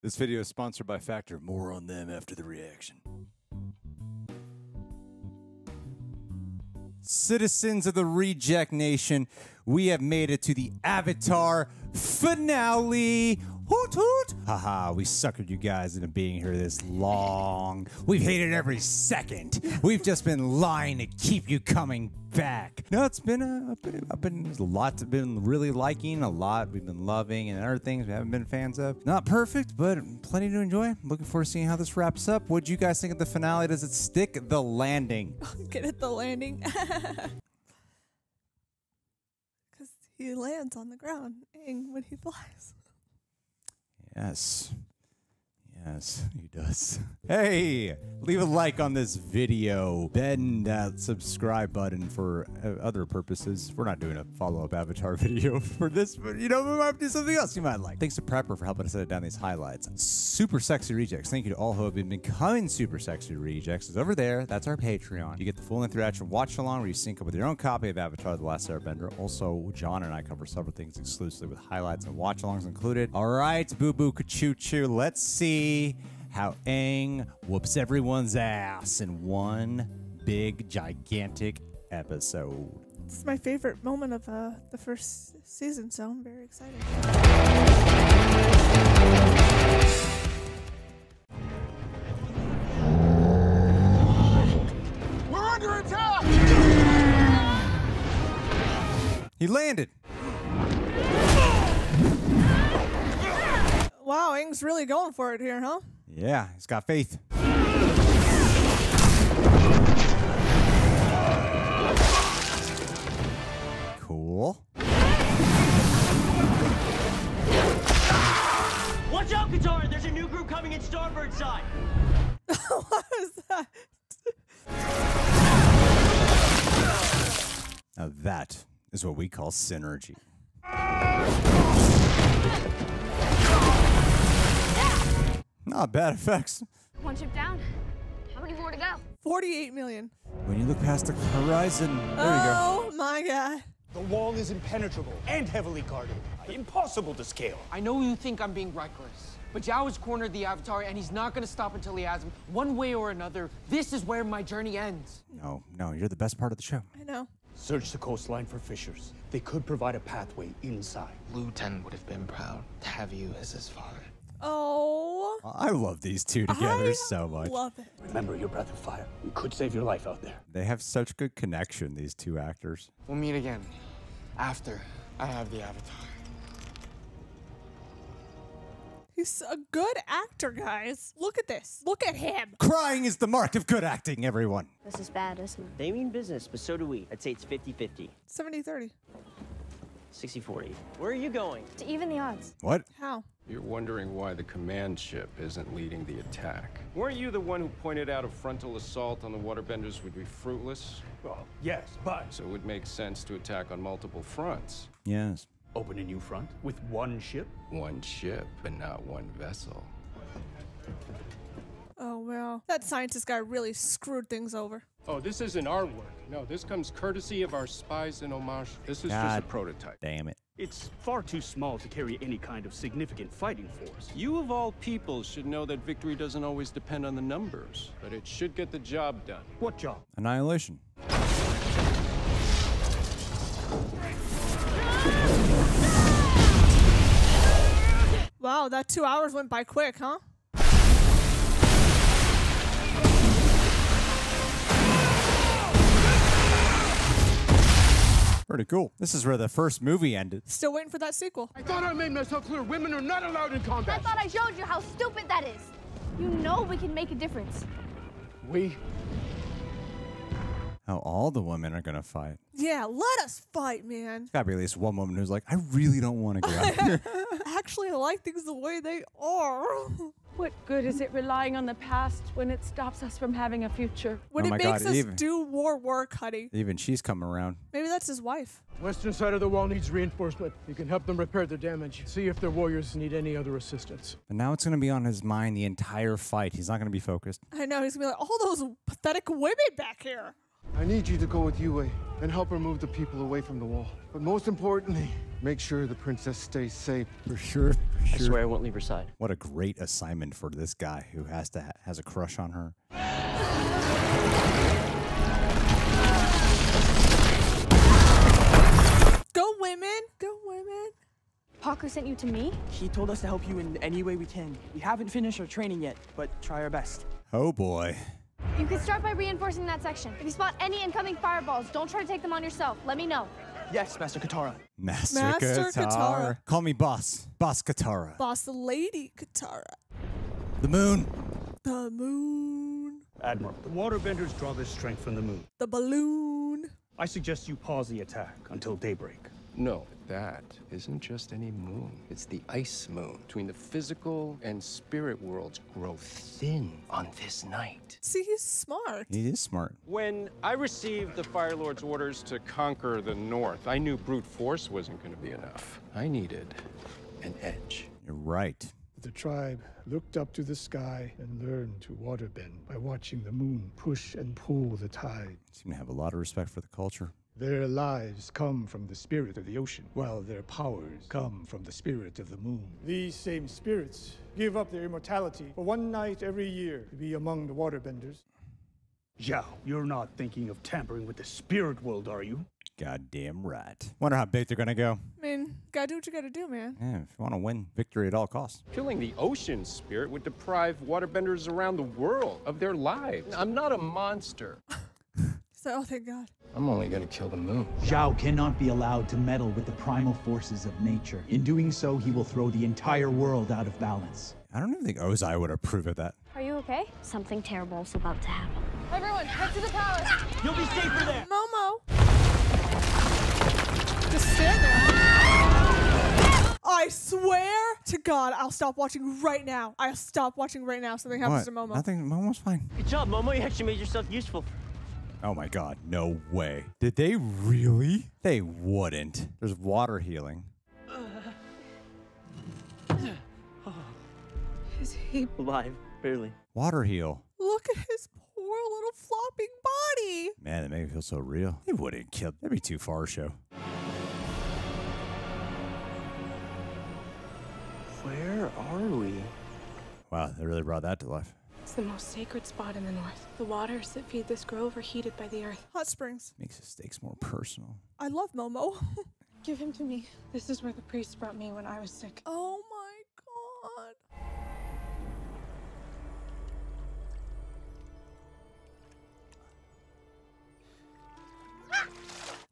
This video is sponsored by Factor. More on them after the reaction. Citizens of the Reject Nation, we have made it to the Avatar finale. Hoot hoot! Haha, we suckered you guys into being here this long. We've hated every second. We've just been lying to keep you coming back. No, it's been a, a bit, I've been a lot I've been really liking, a lot we've been loving, and other things we haven't been fans of. Not perfect, but plenty to enjoy. Looking forward to seeing how this wraps up. What do you guys think of the finale? Does it stick the landing? Get at the landing. Because he lands on the ground and when he flies. Yes. Yes, he does. Hey, leave a like on this video, then that subscribe button for uh, other purposes. We're not doing a follow-up Avatar video for this, but you know, we might do something else you might like. Thanks to Prepper for helping us edit down these highlights. Super Sexy Rejects. Thank you to all who have been becoming Super Sexy Rejects. It's over there. That's our Patreon. You get the full interaction watch along where you sync up with your own copy of Avatar The Last Airbender. Also, John and I cover several things exclusively with highlights and watch alongs included. All right, boo boo choo choo. Let's see how Aang whoops everyone's ass in one big, gigantic episode. Is my favorite moment of uh, the first season, so I'm very excited. Wow, really going for it here, huh? Yeah, he's got faith. Cool. Watch out, Katara! There's a new group coming in starboard side! what is that? Now that is what we call synergy. Not bad effects. One ship down. How many more to go? 48 million. When you look past the horizon, there you go. Oh my god. The wall is impenetrable and heavily guarded. Impossible to scale. I know you think I'm being reckless, but Zhao has cornered the Avatar, and he's not gonna stop until he has him. One way or another, this is where my journey ends. No, no, you're the best part of the show. I know. Search the coastline for fissures. They could provide a pathway inside. Lu Ten would have been proud to have you as his father. Oh. I love these two together I so much. Love it. Remember your breath of fire. You could save your life out there. They have such good connection, these two actors. We'll meet again after I have the Avatar. He's a good actor, guys. Look at this. Look at him. Crying is the mark of good acting, everyone. This is bad, isn't it? They mean business, but so do we. I'd say it's 50 50. 70 30. 60 40. Where are you going? To even the odds. What? How? You're wondering why the command ship isn't leading the attack. Weren't you the one who pointed out a frontal assault on the waterbenders would be fruitless? Well, yes, but So it would make sense to attack on multiple fronts. Yes. open a new front with one ship. One ship, but not one vessel. Oh, well. That scientist guy really screwed things over. Oh, this isn't our work. No, this comes courtesy of our spies in Omashu. This is just a prototype. Damn it. It's far too small to carry any kind of significant fighting force. You of all people should know that victory doesn't always depend on the numbers, but it should get the job done. What job? Annihilation. Wow, that two hours went by quick, huh? Pretty cool. This is where the first movie ended. Still waiting for that sequel. I thought I made myself clear. Women are not allowed in combat. I thought I showed you how stupid that is. You know we can make a difference. We How all the women are gonna fight. Yeah, let us fight, man. Gotta be at least one woman who's like, I really don't want to go out here. Actually, I like things the way they are. What good is it relying on the past when it stops us from having a future? when Oh it makes God, us even- do more work, honey. Even she's coming around. Maybe that's his wife. Western side of the wall needs reinforcement. You can help them repair the damage. See if their warriors need any other assistance. And now it's gonna be on his mind the entire fight. He's not gonna be focused. I know, he's gonna be like, all those pathetic women back here. I need you to go with Yue and help her move the people away from the wall. But most importantly, Make sure the princess stays safe. For sure. For I sure. swear I won't leave her side. What a great assignment for this guy who has to ha- has a crush on her. Go women. Go women. Pakku sent you to me? He told us to help you in any way we can. We haven't finished our training yet, but try our best. Oh boy. You can start by reinforcing that section. If you spot any incoming fireballs, don't try to take them on yourself. Let me know. Yes, Master Katara. Master, Master Katara. Katara. Call me boss. Boss Katara. Boss Lady Katara. The moon. The moon. Admiral, the waterbenders draw their strength from the moon. The balloon. I suggest you pause the attack until daybreak. No, that isn't just any moon. It's the ice moon. Between the physical and spirit worlds grow thin on this night. See, he's smart. He is smart. When I received the Fire Lord's orders to conquer the North, I knew brute force wasn't going to be enough. I needed an edge. You're right. The tribe looked up to the sky and learned to waterbend by watching the moon push and pull the tide. Seem to have a lot of respect for the culture. Their lives come from the spirit of the ocean, while their powers come from the spirit of the moon. These same spirits give up their immortality for one night every year to be among the waterbenders. Zhao, you're not thinking of tampering with the spirit world, are you? Goddamn right. Wonder how big they're gonna go. I mean, gotta do what you gotta do, man. Yeah, if you want to win victory at all costs. Killing the ocean spirit would deprive waterbenders around the world of their lives. I'm not a monster. So, oh, thank God. I'm only going to kill the moon. Zhao cannot be allowed to meddle with the primal forces of nature. In doing so, he will throw the entire world out of balance. I don't even think Ozai would approve of that. Are you okay? Something terrible is about to happen. Everyone, head to the palace. You'll be safer there. Momo. Just stand there. I swear to God, I'll stop watching right now. I'll stop watching right now. Something happens what? to Momo. Nothing. Momo's fine. Good job, Momo. You actually made yourself useful. Oh my god, no way. Did they really? They wouldn't. There's water healing. Is he? Alive, barely. Water heal. Look at his poor little flopping body. Man, that made me feel so real. They wouldn't kill. That'd be too far, show. Where are we? Wow, they really brought that to life. It's the most sacred spot in the north. The waters that feed this grove are heated by the earth. Hot springs. Makes the stakes more personal. I love Momo. Give him to me. This is where the priest brought me when I was sick. oh my God.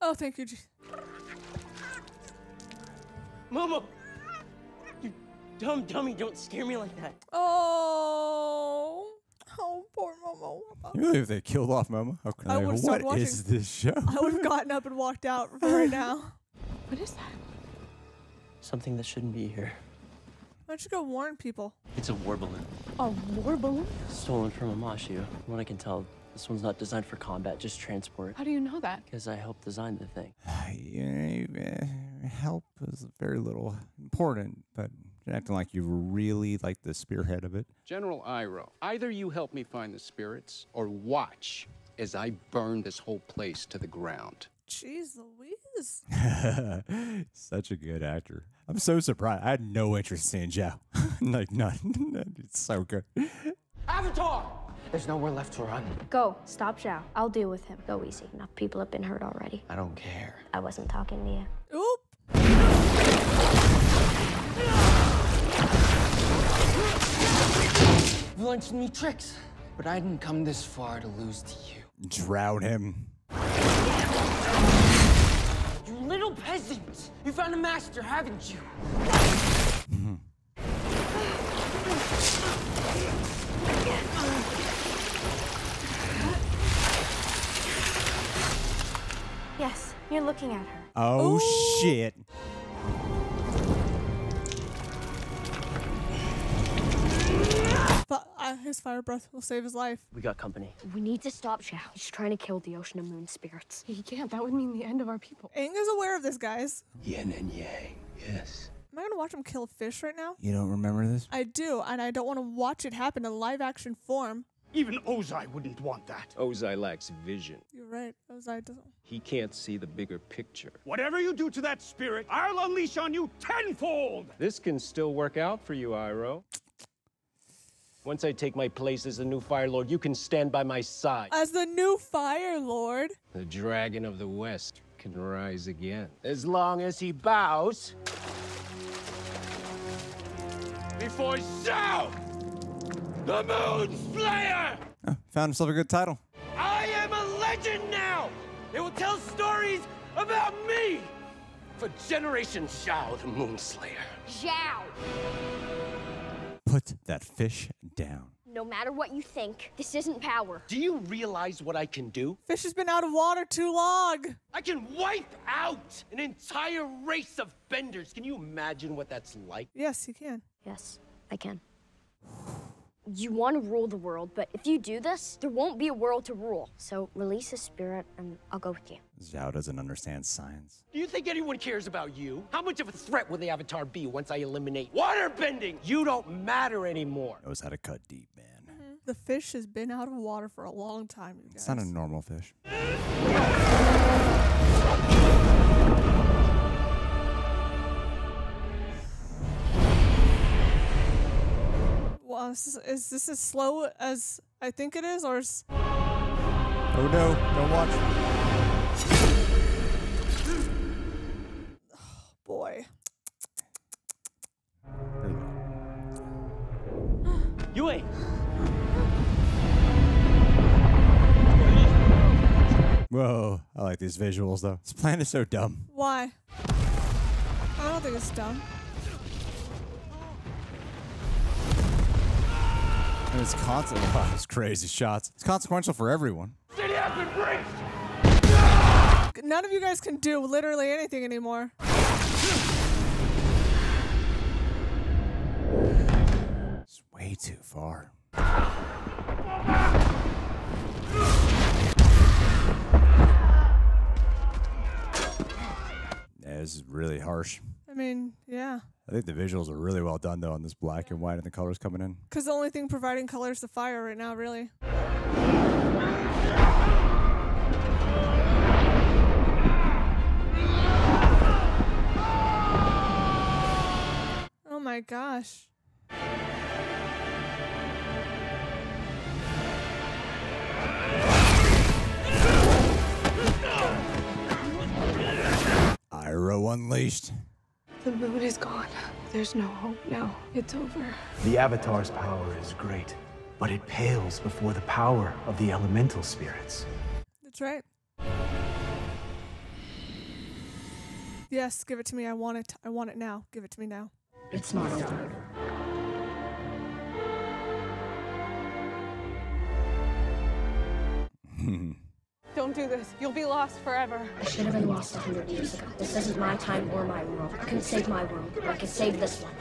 Oh, thank you. Je- Momo! You dumb dummy, don't scare me like that. Oh. Oh, poor Momo. You really if they killed off Momo? Okay, I like, would've stopped what is watching. this show? I would have gotten up and walked out right now. What is that? Something that shouldn't be here. Why don't you go warn people? It's a war balloon. A war balloon? Stolen from Omashu. From what I can tell, this one's not designed for combat, just transport. How do you know that? Because I helped design the thing. Yeah, help is very little important, but you're acting like you really like the spearhead of it. General Iroh, either you help me find the spirits or watch as I burn this whole place to the ground. Jeez Louise. Such a good actor. I'm so surprised. I had no interest in Zhao. like, none. it's so good. Avatar! There's nowhere left to run. Go. Stop Zhao. I'll deal with him. Go easy. Enough people have been hurt already. I don't care. I wasn't talking to you. Oop. You learned some new tricks, but I didn't come this far to lose to you. Drown him. You little peasant! You found a master, haven't you? Yes, you're looking at her. Oh, shit. But uh, his fire breath will save his life. We got company. We need to stop Zhao. He's trying to kill the ocean and moon spirits. He can't. That would mean the end of our people. Aang is aware of this, guys. Yin and yang, yes. Am I gonna watch him kill a fish right now? You don't remember this? I do, and I don't want to watch it happen in live action form. Even Ozai wouldn't want that. Ozai lacks vision. You're right. Ozai doesn't. He can't see the bigger picture. Whatever you do to that spirit, I'll unleash on you tenfold! This can still work out for you, Iroh. Once I take my place as the new Fire Lord, you can stand by my side. As the new Fire Lord. The Dragon of the West can rise again. As long as he bows. Before Zhao, the Moon Slayer! Oh, found himself a good title. I am a legend now! They will tell stories about me! For generations, Zhao, the Moon Slayer. Zhao! Put that fish down. No matter what you think, this isn't power. Do you realize what I can do? Fish has been out of water too long. I can wipe out an entire race of benders. Can you imagine what that's like? Yes, you can. Yes, I can. You want to rule the world, but if you do this, there won't be a world to rule. So release the spirit, and I'll go with you. Zhao doesn't understand science. Do you think anyone cares about you? How much of a threat will the Avatar be once I eliminate waterbending? You don't matter anymore. Knows how to cut deep, man. Mm-hmm. The fish has been out of water for a long time, you guys. It's not a normal fish. Well, is this, is this as slow as I think it is, or is... Oh no, don't watch. Oh Boy. Yue! Whoa, I like these visuals though. This plan is so dumb. Why? I don't think it's dumb. And it's constant. Wow, it's crazy shots. It's consequential for everyone. City has been breached! None of you guys can do literally anything anymore. It's way too far. Yeah, this is really harsh. I mean, yeah. I think the visuals are really well done though on this black and white and the colors coming in. Because the only thing providing color is the fire right now, really. Oh my gosh. Iroh Unleashed. The moon is gone. There's no hope now. It's over. The Avatar's power is great, but it pales before the power of the elemental spirits. That's right. Yes, give it to me. I want it. I want it now. Give it to me now. It's not over. Don't do this. You'll be lost forever. I should have been lost a hundred years ago. This isn't my time or my world. I can save my world, but I can save this one.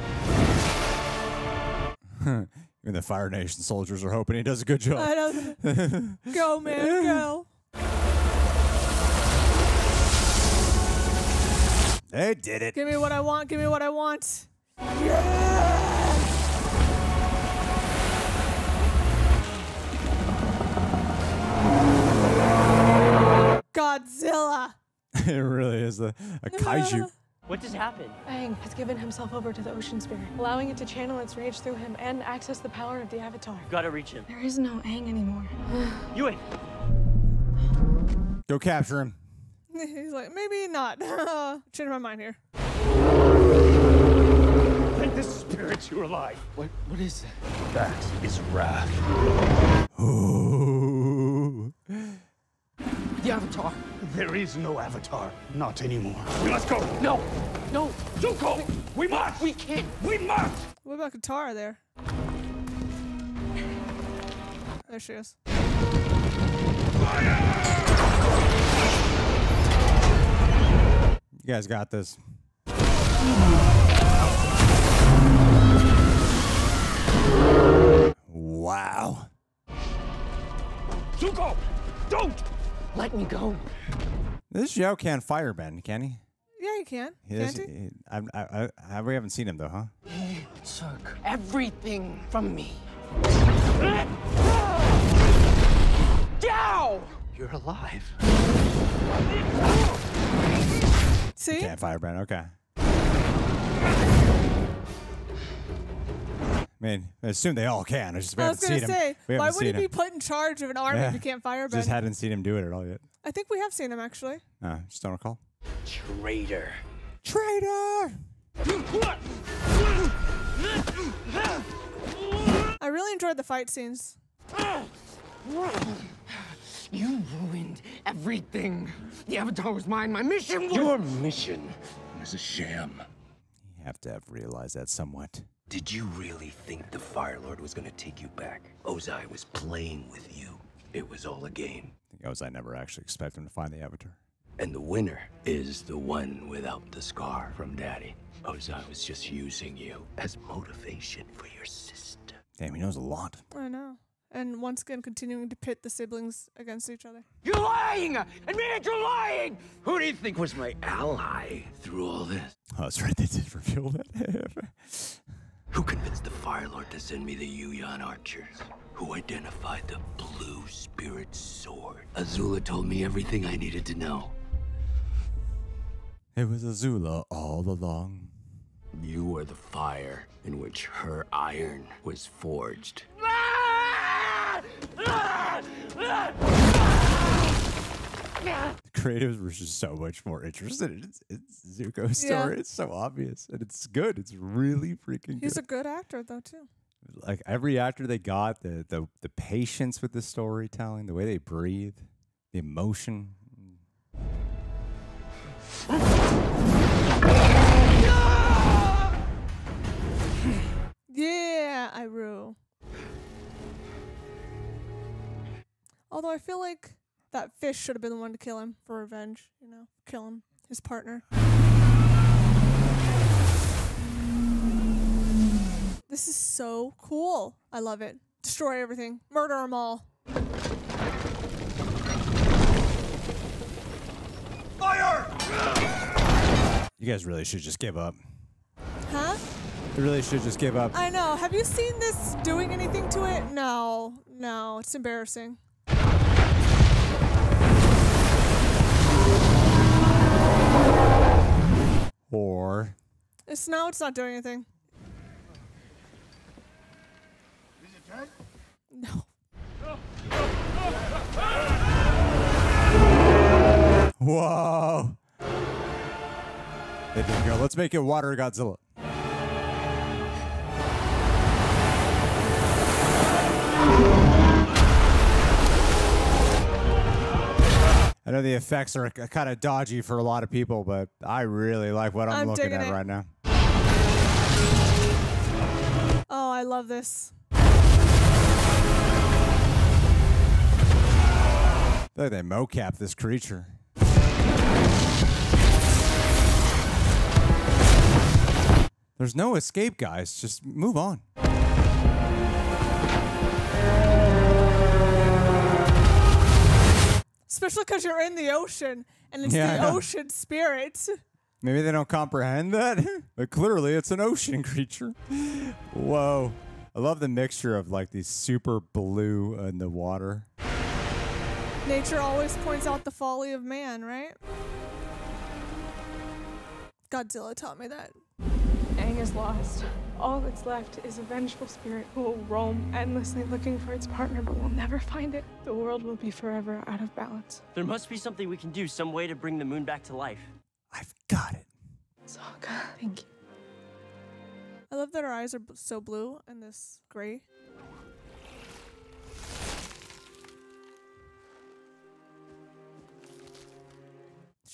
Even the Fire Nation soldiers are hoping he does a good job. I know. go, man, go. They did it. Give me what I want. Give me what I want. Godzilla. it really is a, a kaiju. What just happened? Aang has given himself over to the ocean spirit, allowing it to channel its rage through him and access the power of the Avatar. Gotta reach him. There is no Aang anymore. Yue! Go capture him. He's like, maybe not. Change my mind here. Let the spirits you're alive. What, what is that? That is wrath. Ooh. The Avatar. There is no Avatar. Not anymore. We must go. No, no. Zuko! We must! We can't. We must! What about Katara there? There she is. You guys got this. Wow. Zuko! Don't! Let me go. This Zhao can't firebend, can he? Yeah, you can. He Can't does- he? he- I, I, I, we haven't seen him though, huh? He took everything from me. Dow! You're alive. See? Can't firebend. Okay. I mean, I assume they all can. I just we I haven't was gonna say, why would he seen be him. put in charge of an army Yeah. if he can't firebend? Just hadn't seen him do it at all yet. I think we have seen him actually. Uh, just don't recall. Traitor. Traitor! I really enjoyed the fight scenes. You ruined everything. The Avatar was mine. My mission was. Your mission was a sham. You have to have realized that somewhat. Did you really think the Fire Lord was gonna take you back? Ozai was playing with you. It was all a game. I think I was I never actually expected him to find the Avatar. And the winner is the one without the scar from Daddy. Ozai was just using you as motivation for your sister. Damn, he knows a lot. I know. And once again, continuing to pit the siblings against each other. You're lying! Admit it, you're lying! Who do you think was my ally through all this? Oh, that's right. They did reveal that. Who convinced the Fire Lord to send me the Yuyan archers? Who identified the blue spirit sword? Azula told me everything I needed to know. it was Azula all along. You were the fire in which her iron was forged. Ah! Ah! Ah! The creatives were just so much more interested in its, its Zuko story. Yeah. It's so obvious. And it's good. It's really freaking good. He's good. a good actor though too. like every actor they got, the, the the patience with the storytelling, the way they breathe, the emotion. Yeah, I rue. Although I feel like that fish should have been the one to kill him for revenge, you know, kill him, his partner. This is so cool. I love it. Destroy everything. Murder them all. Fire! You guys really should just give up. Huh? You really should just give up. I know. Have you seen this doing anything to it? No. No. It's embarrassing. Or It's no, it's not doing anything. No. Whoa. They didn't go, let's make it water Godzilla. I know the effects are kind of dodgy for a lot of people, but I really like what I'm, I'm looking at it. right now. Oh, I love this. Look, they mocap this creature. There's no escape, guys. Just move on. Especially because you're in the ocean and it's Yeah, I the know. ocean spirit. Maybe they don't comprehend that, but clearly it's an ocean creature. Whoa. I love the mixture of like these super blue in the water. Nature always points out the folly of man, right? Godzilla taught me that. Aang is lost. All that's left is a vengeful spirit who will roam endlessly looking for its partner but will never find it. The world will be forever out of balance. There must be something we can do, some way to bring the moon back to life. I've got it. Sokka, thank you. I love that her eyes are so blue and this gray.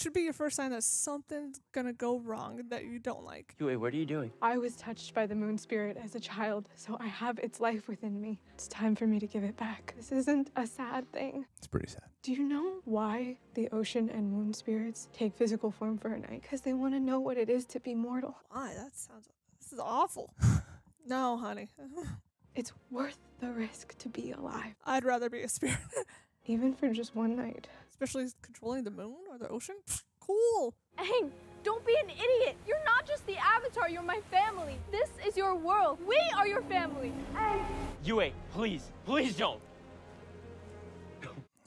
Should be your first sign that something's gonna go wrong that you don't like. Wait, what are you doing? I was touched by the moon spirit as a child, so I have its life within me. It's time for me to give it back. This isn't a sad thing. It's pretty sad. Do you know why the ocean and moon spirits take physical form for a night? Because they want to know what it is to be mortal. Why? That sounds. This is awful. no, honey. It's worth the risk to be alive, I'd rather be a spirit. even for just one night. Especially controlling the moon or the ocean. cool. Aang, don't be an idiot. You're not just the Avatar, you're my family. This is your world. We are your family. Aang. Yue, please, please don't.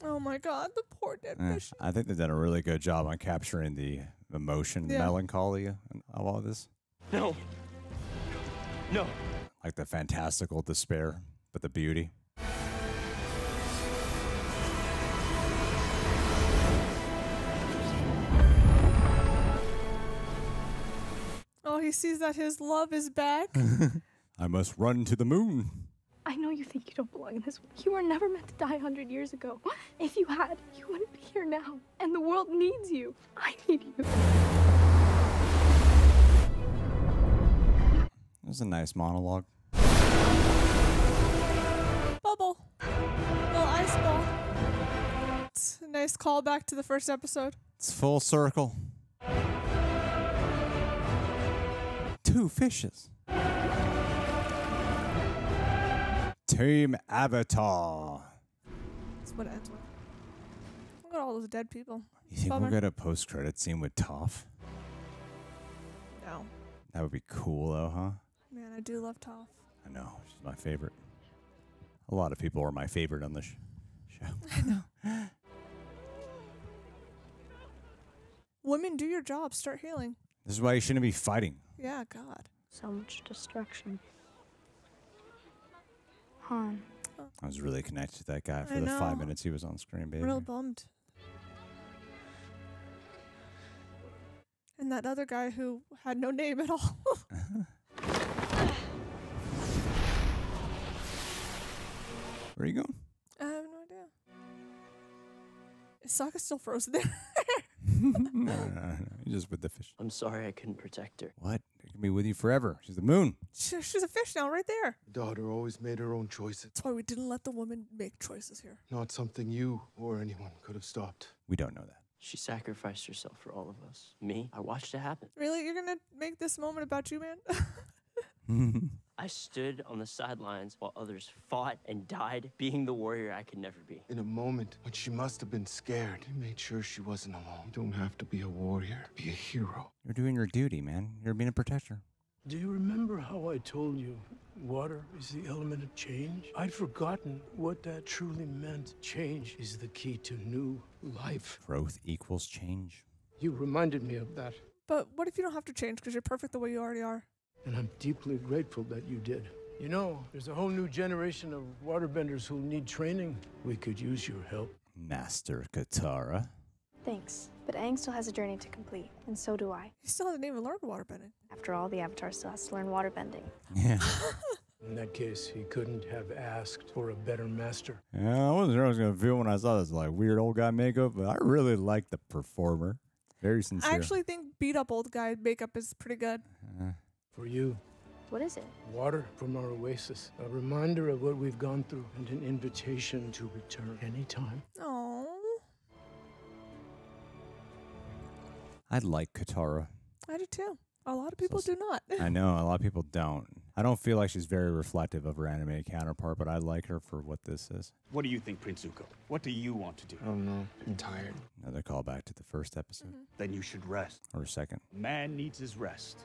Oh my god, the poor dead Eh, fish. I think they've done a really good job on capturing the emotion, and Yeah. melancholy of all this. No. No. Like the fantastical despair, but the beauty. He sees that his love is back. I must run to the moon. I know you think you don't belong in this world. You were never meant to die a hundred years ago. If you had, you wouldn't be here now. And the world needs you. I need you. It was a nice monologue. Bubble. Little ice ball. It's a nice callback to the first episode. It's full circle. Two fishes. Team Avatar. That's what it ends with. Look at all those dead people. You think Bummer. we'll get a post credit scene with Toph? No. That would be cool though, huh? Man, I do love Toph. I know, she's my favorite. A lot of people are my favorite on this sh- show. I know. Women, do your job. Start healing. This is why you shouldn't be fighting. Yeah, God. So much destruction. Han. I was really connected to that guy for I the five know. minutes he was on screen, baby. Real bummed. And that other guy who had no name at all. Where are you going? I have no idea. Is Sokka still frozen there? no, no, no, no. You're just with the fish. I'm sorry I couldn't protect her. What? It can be with you forever. She's the moon. She- She's a fish now, right there. Daughter always made her own choices. That's why we didn't let the woman make choices here. Not something you or anyone could have stopped. We don't know that. She sacrificed herself for all of us. Me, I watched it happen. Really? You're gonna make this moment about you, man? I stood on the sidelines while others fought and died, being the warrior I could never be. In a moment when she must have been scared, you made sure she wasn't alone. You don't have to be a warrior, be a hero. You're doing your duty, man. You're being a protector. Do you remember how I told you water is the element of change? I'd forgotten what that truly meant. Change is the key to new life. Growth equals change. You reminded me of that, but what if you don't have to change because you're perfect the way you already are? And I'm deeply grateful that you did. You know, there's a whole new generation of waterbenders who need training. We could use your help. Master Katara. Thanks. But Aang still has a journey to complete, and so do I. He still hasn't even learned waterbending. After all, the Avatar still has to learn waterbending. Yeah. In that case, he couldn't have asked for a better master. yeah, I wasn't sure I was gonna feel when I saw this like weird old guy makeup, but I really like the performer. Very sincere. I actually think beat up old guy makeup is pretty good. Uh, For you, What is it? water from our oasis, a reminder of what we've gone through, and an invitation to return anytime. Oh, I like Katara. I do too. A lot of people do not. I know a lot of people don't. I don't feel like she's very reflective of her anime counterpart, but I like her for what this is. What do you think, Prince Zuko? What do you want to do? I don't know. I'm tired. Another callback to the first episode mm-hmm. Then you should rest. or a second. Man needs his rest.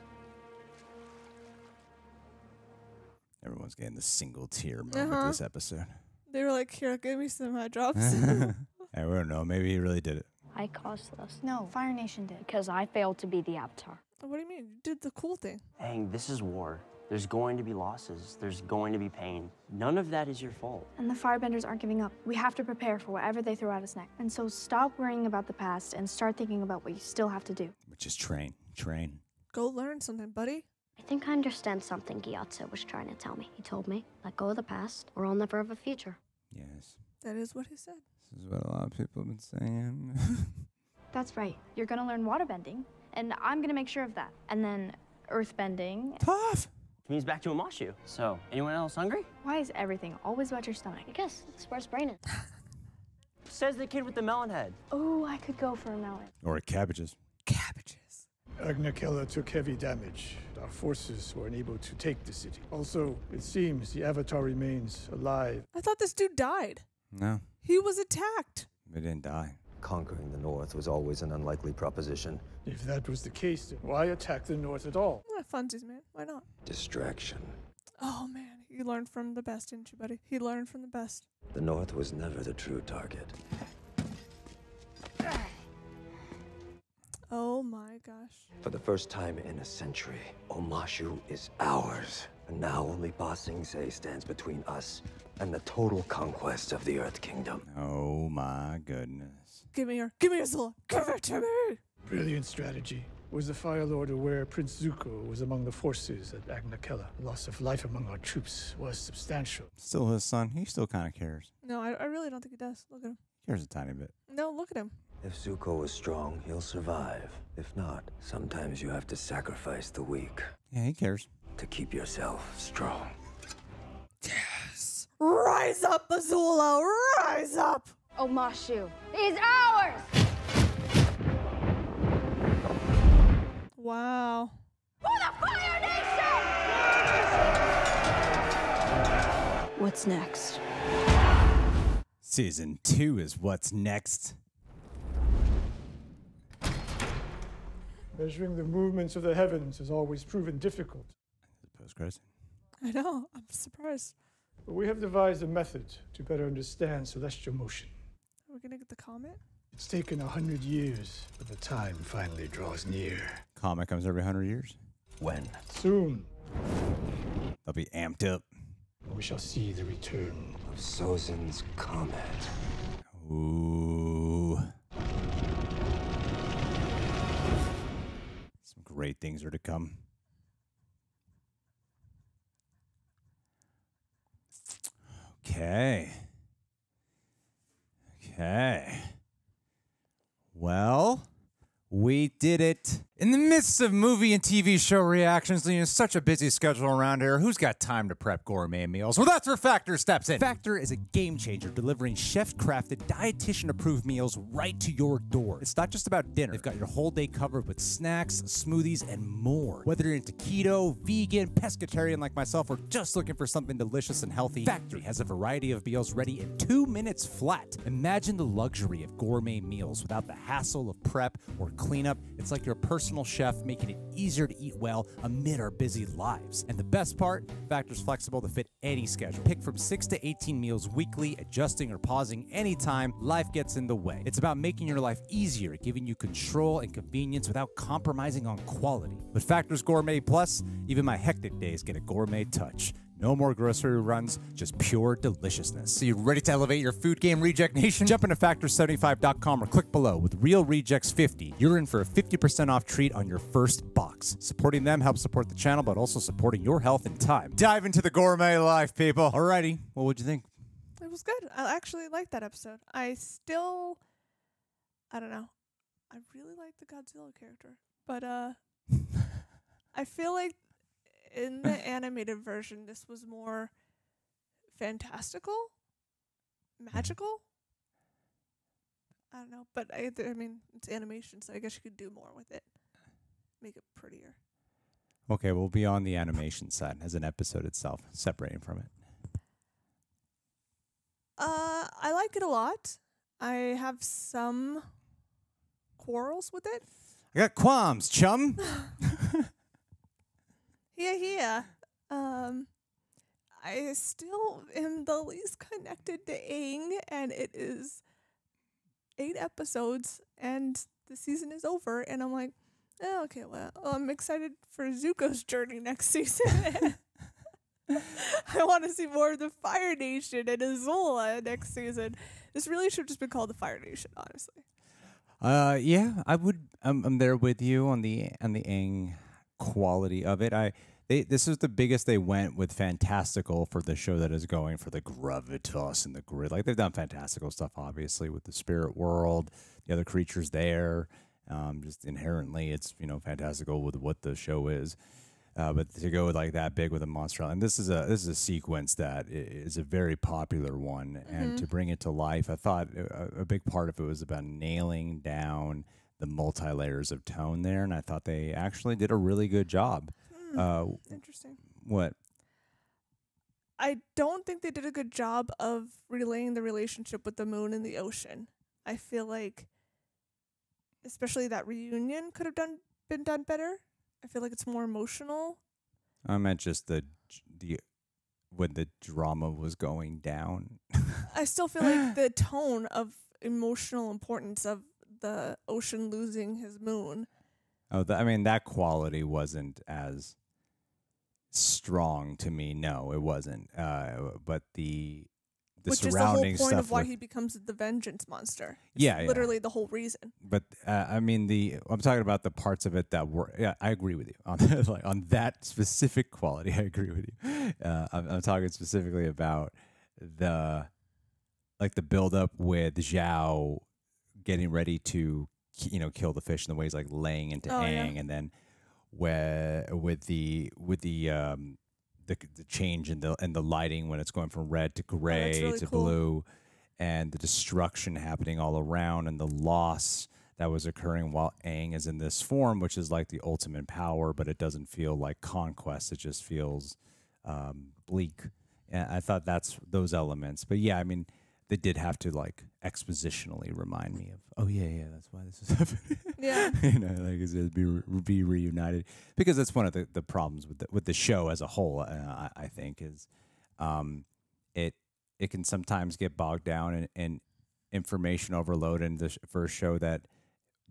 Everyone's getting the single tear moment Uh-huh. this episode. They were like, "Here, give me some eye drops." I don't know. Maybe he really did it. I caused this. No, Fire Nation did. Because I failed to be the Avatar. what do you mean? You did the cool thing. Aang, this is war. There's going to be losses. There's going to be pain. None of that is your fault. And the Firebenders aren't giving up. We have to prepare for whatever they throw at us next. And so stop worrying about the past and start thinking about what you still have to do. Which is train, train. Go learn something, buddy. I think I understand something Gyatso was trying to tell me. He told me, let go of the past, or I'll never have a future. Yes. That is what he said. This is what a lot of people have been saying. That's right. You're gonna learn waterbending, and I'm gonna make sure of that. And then earthbending. Toph. Means back to Omashu. So, anyone else hungry? Why is everything always about your stomach? Because it's where his brain is. Says the kid with the melon head. Oh, I could go for a melon. or a cabbages. Cabbages. Agna took heavy damage. Our forces were unable to take the city. Also, it seems the Avatar remains alive. I thought this dude died. No, He was attacked. they didn't die. Conquering the North was always an unlikely proposition. If that was the case, then why attack the North at all? Eh, funsies, man. Why not? Distraction. Oh man, You learned from the best, didn't you, buddy? He learned from the best. The North was never the true target. Oh my gosh. For the first time in a century, Omashu is ours. And now only Ba Sing Se stands between us and the total conquest of the Earth Kingdom. Oh my goodness. Give me her. Give me Azula. Give it to me. Brilliant strategy. Was the Fire Lord aware Prince Zuko was among the forces at Agna Qel'a? The loss of life among our troops was substantial. Still his son. He still kind of cares. No, I, I really don't think he does. Look at him. Cares a tiny bit. No, look at him. If Zuko is strong, he'll survive. If not, sometimes you have to sacrifice the weak Yeah, he cares. to keep yourself strong. Yes. Rise up, Azula. Rise up. Omashu is ours! Wow. For the Fire Nation! What's next? Season two is what's next. Measuring the movements of the heavens has always proven difficult. Post credits. I know. I'm surprised. But we have devised a method to better understand celestial motion. Are we gonna get the comet. It's taken a hundred years, but the time finally draws near. Comet comes every hundred years. When? Soon, They'll be amped up. we shall see the return Of Sozin's comet. Ooh. Great things are to come. Okay. Okay. Well, we did it. In the midst of movie and TV show reactions, you such a busy schedule around here, who's got time to prep gourmet meals? Well, that's where Factor steps in. Factor is a game changer, delivering chef-crafted, dietitian-approved meals right to your door. It's not just about dinner. They've got your whole day covered with snacks, smoothies, and more. Whether you're into keto, vegan, pescatarian like myself, or just looking for something delicious and healthy, Factory has a variety of meals ready in two minutes flat. Imagine the luxury of gourmet meals without the hassle of prep or cleanup. It's like your personal chef making it easier to eat well amid our busy lives. And the best part, Factor's flexible to fit any schedule. Pick from 6 to 18 meals weekly, adjusting or pausing anytime life gets in the way. It's about making your life easier, giving you control and convenience without compromising on quality. With Factor's Gourmet Plus, even my hectic days get a gourmet touch. No more grocery runs, just pure deliciousness. So you ready to elevate your food game, Reject Nation? Jump into Factor75.com or click below. With Reel Rejects 50, you're in for a 50% off treat on your first box. Supporting them helps support the channel, but also supporting your health and time. Dive into the gourmet life, people. Alrighty, what would you think? It was good. I actually liked that episode. I still, I don't know. I really like the Godzilla character, but uh, I feel like in the animated version, this was more fantastical, magical. I don't know, but I, I mean, it's animation, so I guess you could do more with it, make it prettier. Okay, we'll be on the animation side as an episode itself, separating from it. Uh, I like it a lot. I have some quarrels with it. I got qualms, chum. Yeah, yeah. Um, I still am the least connected to Aang, and it is eight episodes, and the season is over, and I'm like, oh, okay, well, I'm excited for Zuko's journey next season. I want to see more of the Fire Nation and Azula next season. This really should have just been called the Fire Nation, honestly. Uh, yeah, I would. I'm, I'm there with you on the on the Aang quality of it. I they this is the biggest they went with fantastical for the show that is going for the gravitas and the grid. Like they've done fantastical stuff, obviously, with the spirit world, the other creatures there. Um, just inherently, it's you know fantastical with what the show is. Uh, but to go like that big with a monster, and this is a this is a sequence that is a very popular one, and to bring it to life, I thought a, a big part of it was about nailing down the multi layers of tone there, and I thought they actually did a really good job. Uh, Interesting. what? I don't think they did a good job of relaying the relationship with the moon and the ocean. I feel like, especially that reunion, could have done been done better. I feel like it's more emotional. I meant just the the when the drama was going down. I still feel like the tone of emotional importance of the ocean losing his moon. Oh, th- I mean that quality wasn't as strong to me. No, it wasn't. Uh, but the the which is the whole surrounding point stuff. of why with- he becomes the vengeance monster. It's Yeah, yeah. literally the whole reason. but uh, I mean the I'm talking about the parts of it that were. Yeah, I agree with you on like on that specific quality. I agree with you. Uh, I'm, I'm talking specifically about the like the build up with Zhao getting ready to you know kill the fish in the way he's like laying into Oh, yeah. And then where with the with the um the, the change in the in the lighting when it's going from red to gray really to cool. blue and the destruction happening all around and the loss that was occurring while Aang is in this form, which is like the ultimate power, but it doesn't feel like conquest. It just feels um, bleak. And I thought that's those elements. But yeah, I mean, they did have to like expositionally remind me of, oh yeah, yeah, that's why this is happening. Yeah. you know, like it's just be re- be reunited because that's one of the, the problems with the, with the show as a whole. Uh, I, I think is um, it it can sometimes get bogged down in, in information overload, and the sh- for a show that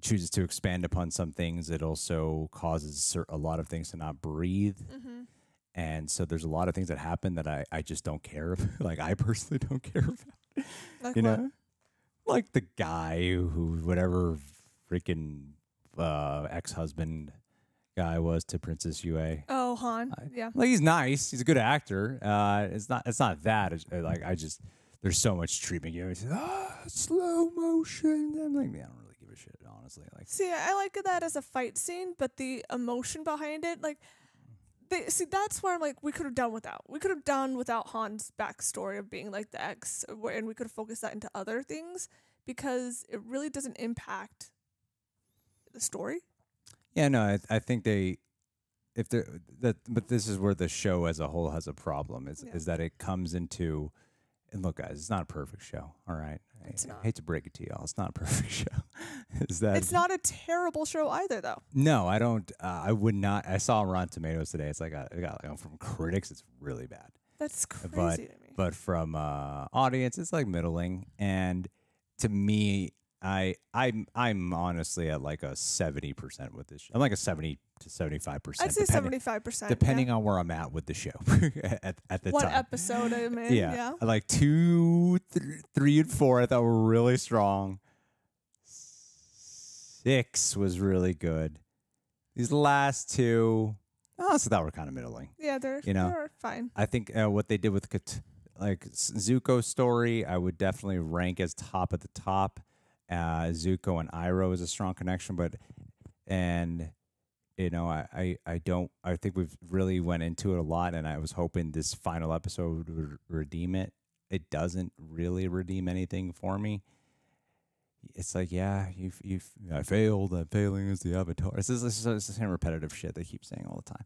chooses to expand upon some things, it also causes cer- a lot of things to not breathe. Mhm. And so there's a lot of things that happen that I, I just don't care. ab- like I personally don't care about. Like you what? know, like the guy who whatever freaking uh, ex husband guy was to Princess Yue. Oh, Hahn. yeah. Like he's nice. He's a good actor. Uh, it's not. It's not that. It's, uh, like I just there's so much treatment. You know, ah, slow motion. I'm like, man, I don't really give a shit. Honestly, like See, I like that as a fight scene, but the emotion behind it, like, they see that's where I'm like, we could have done without. We could have done without Hahn's backstory of being like the ex, uh, and we could have focused that into other things because it really doesn't impact the story. Yeah, no, I, I think they, if they that, but this is where the show as a whole has a problem. Is is that it comes into, and look, guys, it's not a perfect show. All right, It's I, not. hate to break it to y'all, it's not a perfect show. is that it's not a terrible show either, though. No, I don't. Uh, I would not. I saw on Rotten Tomatoes today. It's like it got like, from critics, it's really bad. That's crazy but to me. but from uh, audience, it's like middling. And to me, I I'm I'm honestly at like a seventy percent with this. Show. I'm like a seventy to seventy five percent. I'd say 75%, depending yeah. on where I'm at with the show at at the what time. episode I'm in? yeah, yeah. Like two, th- three, and four. I thought were really strong. Six was really good. These last two, I also thought were kind of middling. Yeah, they're you know they're fine. I think uh, what they did with Kat- like Zuko's story, I would definitely rank as top at the top. Uh, Zuko and Iroh is a strong connection, but and you know I, I I don't I think we've really went into it a lot, and I was hoping this final episode would redeem it. It doesn't really redeem anything for me. It's like, yeah, you've, you've, I failed. I'm failing as the avatar. It's just, it's just it's the same repetitive shit they keep saying all the time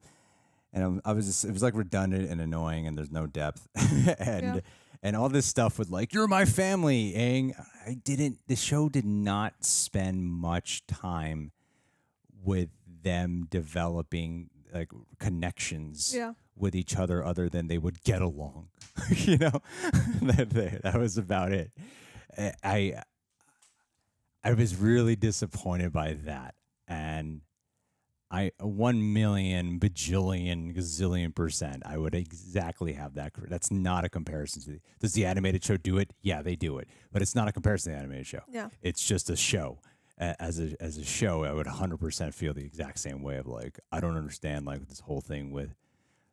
and I was just, it was like redundant and annoying, and there's no depth, and Yeah. and all this stuff with like you're my family, Aang. I didn't. The show did not spend much time with them developing like connections Yeah. with each other, other than they would get along. you know, that, that was about it. I- I I was really disappointed by that, and. I one million bajillion gazillion percent. I would exactly have that. That's not a comparison to. The, does the animated show do it? Yeah, they do it, but it's not a comparison to the animated show. Yeah. it's just a show. A- As a as a show, I would 100 percent feel the exact same way of like I don't understand like this whole thing with.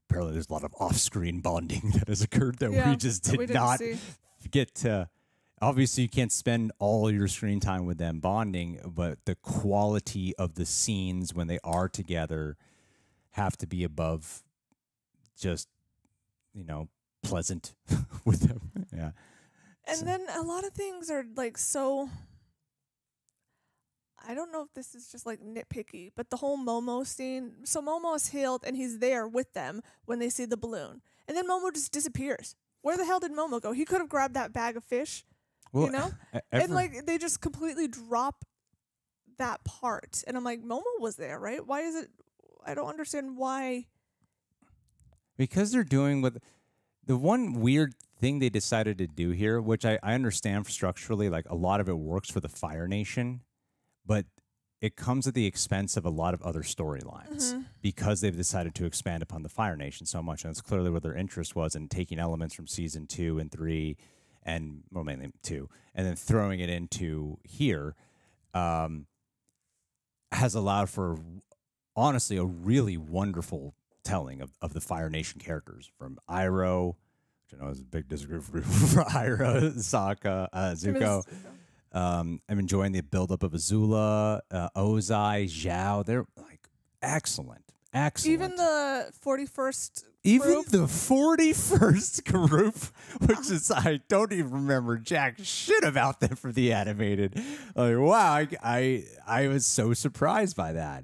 Apparently, there's a lot of off-screen bonding that has occurred that Yeah, we just did we didn't see. get to obviously you can't spend all your screen time with them bonding but the quality of the scenes when they are together have to be above just you know pleasant with them yeah And then a lot of things are like so. I don't know if this is just like nitpicky, but the whole Momo scene. So Momo is healed and he's there with them when they see the balloon. And then Momo just disappears. Where the hell did Momo go? He could have grabbed that bag of fish, Well, you know? and like they just completely drop that part. And I'm like, Momo was there, right? Why is it? I don't understand why. because they're doing what The one weird thing they decided to do here, which I, I understand structurally, like a lot of it works for the Fire Nation, but it comes at the expense of a lot of other storylines Mhm. because they've decided to expand upon the Fire Nation so much. And it's clearly what their interest was in taking elements from season two and three, and well, mainly two, and then throwing it into here. Um, has allowed for honestly a really wonderful telling of, of the Fire Nation characters from Iroh, which I know is a big disagreement for, for Iroh, Sokka, uh, Zuko. Um, I'm enjoying the buildup of Azula, uh, Ozai, Zhao. They're like excellent, excellent. Even the 41st Even group, the 41st group, which is, I don't even remember jack shit about them from the animated. Like, wow, I, I, I was so surprised by that.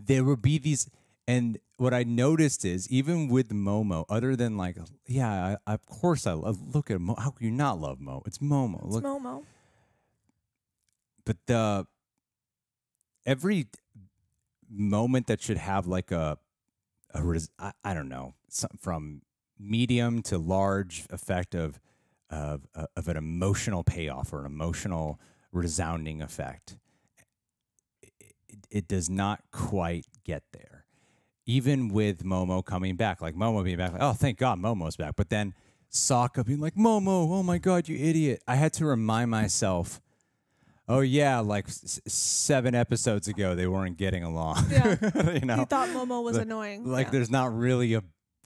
There would be these, and what I noticed is even with Momo, other than like, yeah, I, of course I love, look at Mo. How can you not love Mo? It's Momo. it's look, Momo. But the every moment that should have like a a res, I, I don't know some, from medium to large effect of of uh, of an emotional payoff or an emotional resounding effect it, it does not quite get there. Even with Momo coming back like Momo being back like oh thank god Momo's back. But then Sokka being like Momo oh my god you idiot. I had to remind myself Oh yeah, like s- seven episodes ago they weren't getting along. Yeah. you know, You thought Momo was Like- annoying. Like Yeah. there's not really a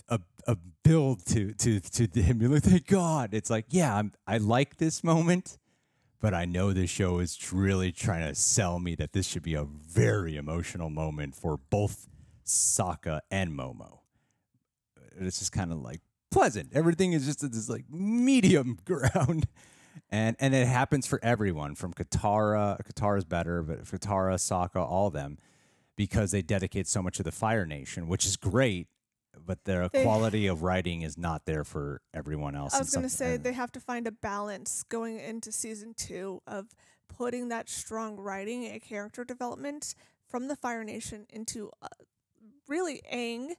a, a build to to to him. You're like, thank God. It's like, yeah, I'm, I like this moment, but I know this show is really trying to sell me that this should be a very emotional moment for both Sokka and Momo. It's just kind of like pleasant. Everything is just this like medium ground. And and it happens for everyone from Katara. Katara's better, but Katara, Sokka, all of them, because they dedicate so much to the Fire Nation, which is great. But their They- quality of writing is not there for everyone else. I was going to say they have to find a balance going into season two of putting that strong writing and character development from the Fire Nation into uh, really Aang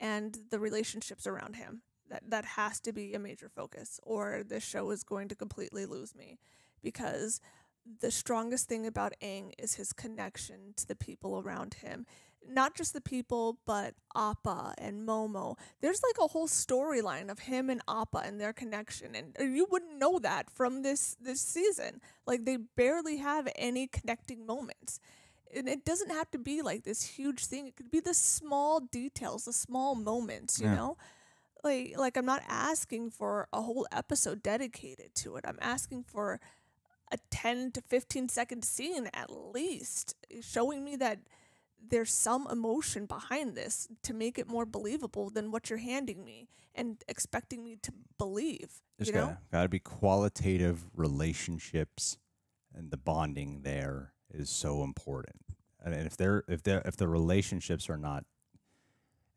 and the relationships around him. That that has to be a major focus, or this show is going to completely lose me, because the strongest thing about Aang is his connection to the people around him. Not just the people, but Appa and Momo. There's like a whole storyline of him and Appa and their connection, and you wouldn't know that from this this season. Like they barely have any connecting moments. And it doesn't have to be like this huge thing. It could be the small details, the small moments, you Yeah. know? Like like I'm not asking for a whole episode dedicated to it. I'm asking for a 10 to 15 second scene at least eh, showing me that there's some emotion behind this to make it more believable than what you're handing me and expecting me to believe There's you know gotta, gotta be qualitative relationships, and the bonding there is so important. And if they're if they if the relationships are not,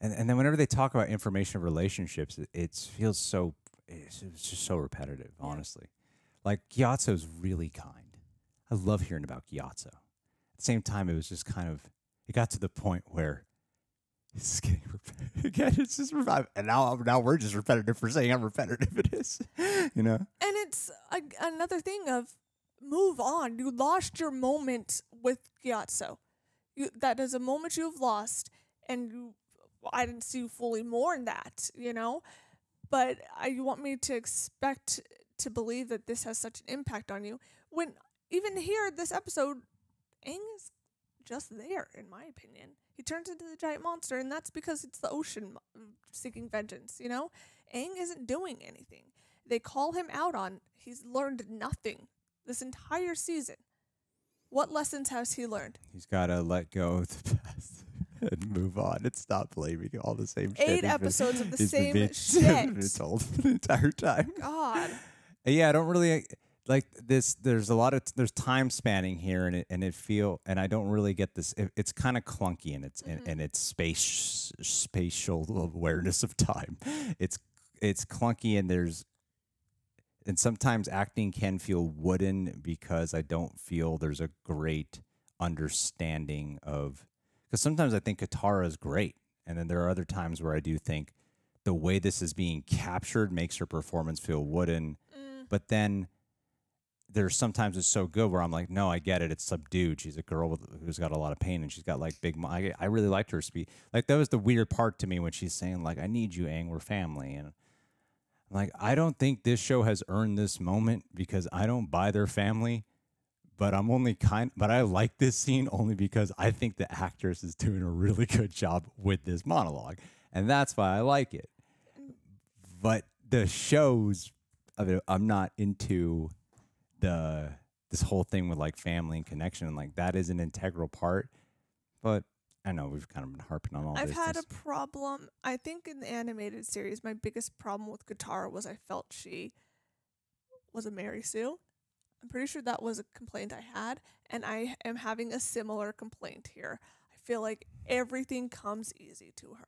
and and then whenever they talk about information of relationships, it, it feels so it's, it's just so repetitive. Honestly, like Gyatso's really kind. I love hearing about Gyatso. At the same time, it was just kind of it got to the point where it's just getting repetitive again. It's just revive, and now now we're just repetitive for saying how repetitive it is. You know, and it's a, another thing of move on you lost your moment with Gyatso you, that is a moment you've lost and you I didn't see you fully mourn that you know? But I, you want me to expect to believe that this has such an impact on you when even here this episode Aang is just there in my opinion. He turns into the giant monster and that's because it's the ocean mo- seeking vengeance you know? Aang isn't doing anything. They call him out on he's learned nothing this entire season. What lessons has he learned? He's got to let go of the past and move on and stop blaming all the same shit. Eight he's been- episodes of the been same being- shit. been told the entire time. god Yeah, I don't really like this. There's a lot of there's time spanning here, and it and it feel and I don't really get this. It, it's kind of clunky in its in, in mm-hmm. its space spatial awareness of time. It's it's clunky, and there's and sometimes acting can feel wooden because I don't feel there's a great understanding of because sometimes I think Katara is great, and then there are other times where I do think the way this is being captured makes her performance feel wooden. Mm. But then there's sometimes it's so good where I'm like, no, I get it. It's subdued. She's a girl with, who's got a lot of pain, and she's got like big. I, I really liked her speech. Like that was the weird part to me when she's saying like, "I need you, Aang. We're family." And I'm like, I don't think this show has earned this moment because I don't buy their family. But I'm only kind. But I like this scene only because I think the actress is doing a really good job with this monologue, and that's why I like it. But the shows, I mean, I'm not into the this whole thing with like family and connection and like that is an integral part. But I know we've kind of been harping on all this. I've had a problem. I think in the animated series, my biggest problem with Katara was I felt she was a Mary Sue. I'm pretty sure that was a complaint I had, and I am having a similar complaint here. I feel like everything comes easy to her.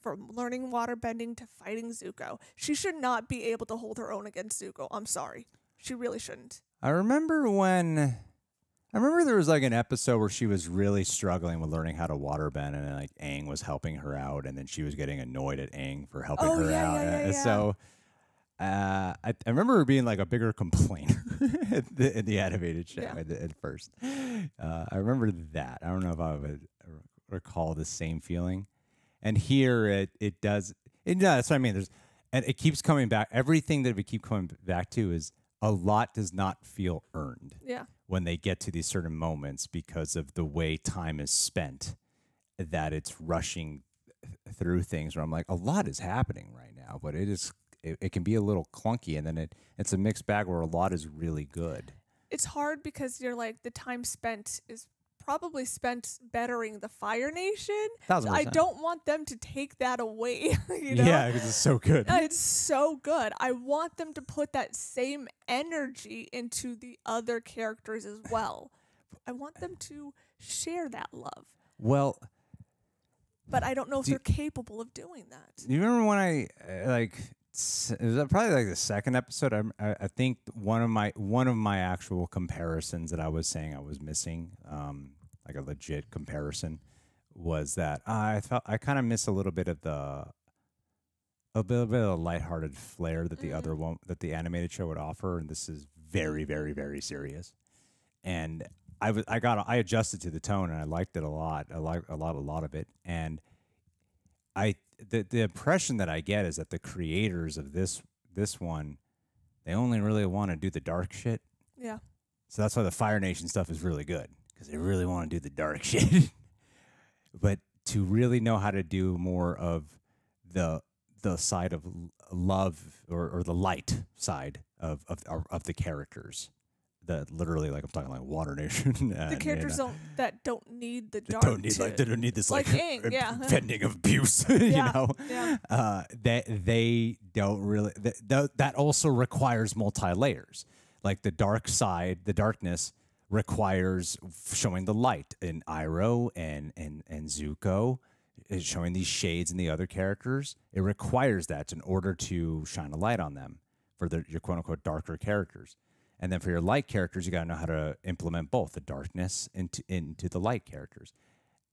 From learning waterbending to fighting Zuko. She should not be able to hold her own against Zuko. I'm sorry. She really shouldn't. I remember when I remember there was like an episode where she was really struggling with learning how to waterbend and like Aang was helping her out and then she was getting annoyed at Aang for helping Oh, her yeah, out. yeah, yeah, yeah. So uh, I, I remember being like a bigger complainer in, the, in the animated show Yeah. at, the- at first. Uh, I remember that. I don't know if I would recall the same feeling. And here it it does. It, no, that's what I mean. There's and it keeps coming back. Everything that we keep coming back to is a lot does not feel earned Yeah. when they get to these certain moments because of the way time is spent. That it's rushing through things where I'm like, a lot is happening right now, but it is it, it can be a little clunky, and then it it's a mixed bag where a lot is really good. it's hard because you're like the time spent is probably spent bettering the Fire Nation. I don't want them to take that away. you know? Yeah, 'cause it's so good. It's so good. I want them to put that same energy into the other characters as well. I want them to share that love, Well, but I don't know if Do- they're capable of doing that. You remember when I uh, like? It was probably like the second episode. I, I think one of my one of my actual comparisons that I was saying I was missing, um, like a legit comparison, was that I felt I kind of miss a little bit of the a bit, bit of the lighthearted flair that the other one that the animated show would offer, and this is very very very serious. And I was I got I adjusted to the tone and I liked it a lot. I like a lot a lot of it and. I the the impression that I get is that the creators of this this one, they only really want to do the dark shit. Yeah. So that's why the Fire Nation stuff is really good because they really want to do the dark shit. but to really know how to do more of the the side of love or, or the light side of of of the characters, the literally like I'm talking like Water Nation. The characters you know, don't that don't need the dark. don't need to- like they don't need this like, uh, yeah. of abuse, you Yeah, know. yeah. Uh, they they don't really th- th- that also requires multi layers. Like the dark side, the darkness requires showing the light in Iroh and and and Zuko, is showing these shades in the other characters. It requires that in order to shine a light on them for the, your quote unquote darker characters. And then for your light characters, you got to know how to implement both the darkness into into the light characters.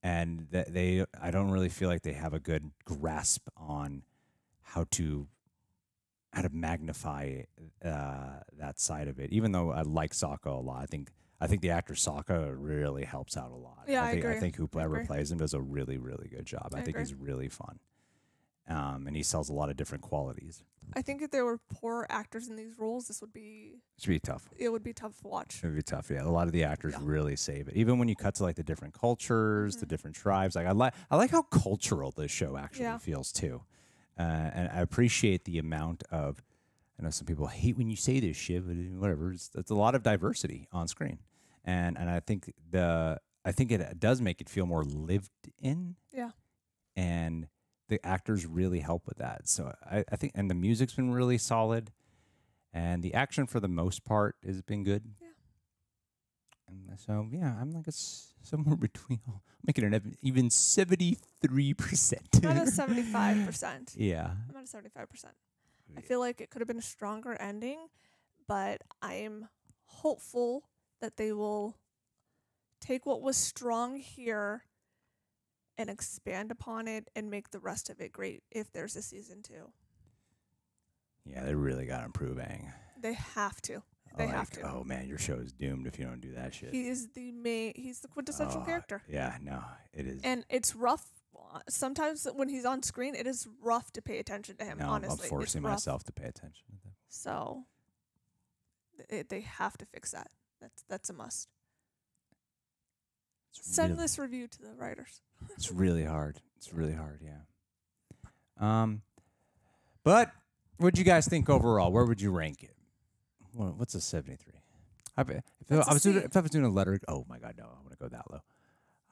And that they, I don't really feel like they have a good grasp on how to how to magnify uh, that side of it. Even though I like Sokka a lot, I think I think the actor Sokka really helps out a lot. Yeah, I think, agree. I think I whoever agree. plays him does a really really good job. I, I think agree. he's really fun, um, and he sells a lot of different qualities. I think if there were poor actors in these roles, this would be It should be tough. it would be tough to watch. It would be tough. Yeah, a lot of the actors really save it. Even when you cut to like the different cultures, the different tribes. Like I like, I like how cultural this show actually Yeah. feels too, uh, and I appreciate the amount of. I know some people hate when you say this shit, but whatever. It's, it's a lot of diversity on screen, and and I think the I think it does make it feel more lived in Yeah. and the actors really help with that. So I, I think, and the music's been really solid, and the action for the most part has been good. Yeah. And so yeah, I'm like it's somewhere between. Make it an even seventy three percent. I'm at a seventy-five percent. Yeah. I'm at a seventy-five percent. I feel like it could have been a stronger ending, but I'm hopeful that they will take what was strong here and expand upon it and make the rest of it great if there's a season two. Yeah, they really got improving. They have to. They like, have to. Oh man, your show is doomed if you don't do that shit. He is the main. He's the quintessential Oh, character. Yeah, no, it is. And it's rough. uh, Sometimes when he's on screen, it is rough to pay attention to him. no, honestly, I'm forcing myself to pay attention. to them. So they have to fix that. That's that's a must. Send really- this review to the writers. It's really hard. It's really hard. Yeah. Um, but what'd you guys think overall? Where would you rank it? What, what's a seventy-three? I, be- if That's I a was doing, if I was doing a letter, oh my god, no, I want to go that low.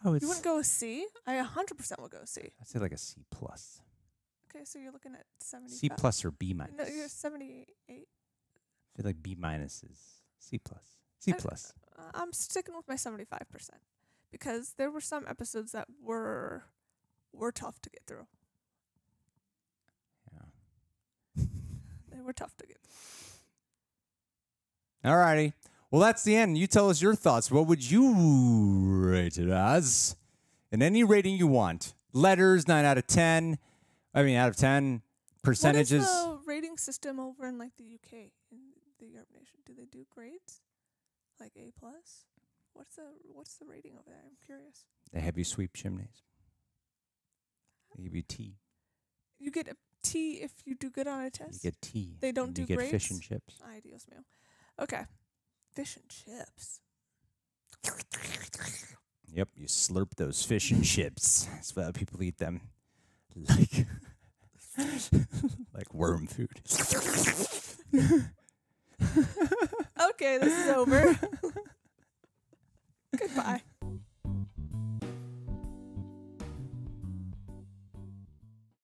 I would. You wouldn't go with C? I 100% would go C. I'd say like a C plus. Okay, so you're looking at 70. C plus or B minus. No, you're 78. I feel like B minus is C plus. C plus. Uh, I'm sticking with my 75% because there were some episodes that were were tough to get through. Yeah. they were tough to get through. Alrighty. Well, that's the end. You tell us your thoughts. What would you rate it as? In any rating you want. Letters, 9 out of 10. I mean, out of 10. Percentages. What is the rating system over in like the UK in the Europe nation? Do they do grades? Like A plus? What's the what's the rating over there? I'm curious. They have you sweep chimneys. They give you tea. You get a T if you do good on a test. You get tea, They don't and do you get fish and chips. Ay, Dios mío. Okay, fish and chips. Yep, you slurp those fish and chips. That's why people eat them like like worm food. okay, this is over. Goodbye.